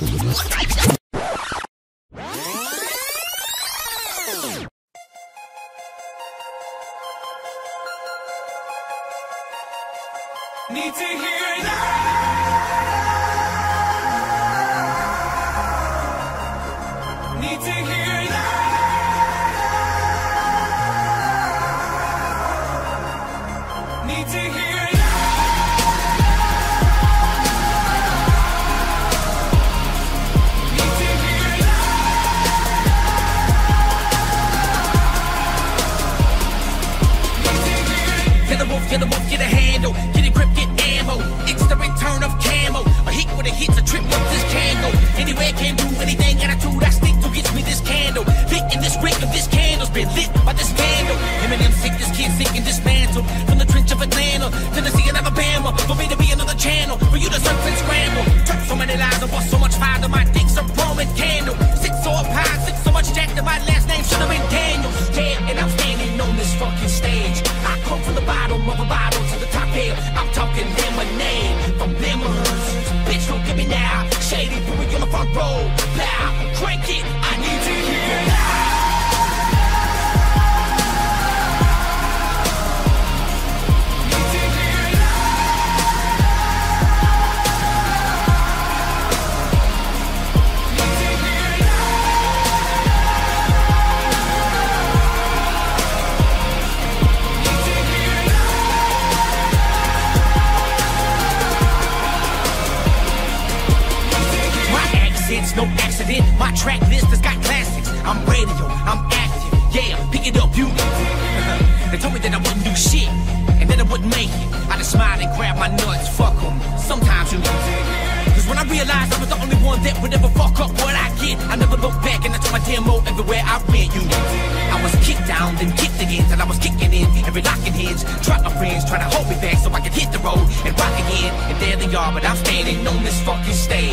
Need to hear that. Need to hear that. Need to hear Get the wolf, get the wolf, get a handle. Get a grip, get ammo. It's the return of camo. A hit with a hit, a trip with this candle. Anywhere can do anything, attitude I stick to gets me this candle. Lit in this wick of this candle's been lit by this candle. Eminem sick, this kid sick and dismantled. From the trench of Atlanta, Tennessee and bottom of a bottle to the top here. I'm talking lemonade from lemons. Bitch, don't get me now. Shady, put me on the front row. Accent's no accident. My track list has got classics. I'm radio, I'm active. Yeah, pick it up, you. they told me that I wouldn't do shit, and that I wouldn't make it. I just smiled and grabbed my nuts. Fuck 'em. Sometimes you. Cause when I realized I was the only one that would ever fuck up what I get, I never looked back and I took my demo everywhere I went. You. I was kicked down, then kicked again, till I was kicking in every locking hinge. Dropped my friends, trying to hold me back so I could hit the road and rock again. And there they are, but I'm standing on this fucking stage.